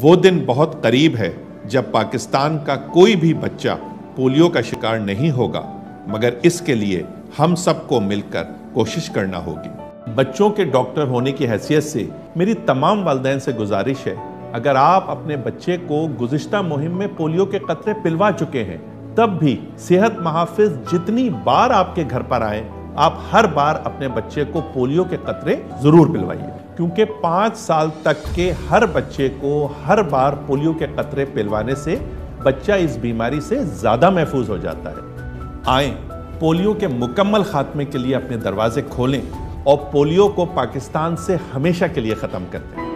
वो दिन बहुत करीब है जब पाकिस्तान का कोई भी बच्चा पोलियो का शिकार नहीं होगा, मगर इसके लिए हम सबको मिलकर कोशिश करना होगी। बच्चों के डॉक्टर होने की हैसियत से मेरी तमाम वालदेन से गुजारिश है, अगर आप अपने बच्चे को गुजश्ता मुहिम में पोलियो के कतरे पिलवा चुके हैं, तब भी सेहत महाफिज जितनी बार आपके घर पर आए, आप हर बार अपने बच्चे को पोलियो के कतरे ज़रूर पिलवाइए। क्योंकि पाँच साल तक के हर बच्चे को हर बार पोलियो के कतरे पिलवाने से बच्चा इस बीमारी से ज़्यादा महफूज हो जाता है। आए, पोलियो के मुकम्मल खात्मे के लिए अपने दरवाजे खोलें और पोलियो को पाकिस्तान से हमेशा के लिए खत्म कर हैं।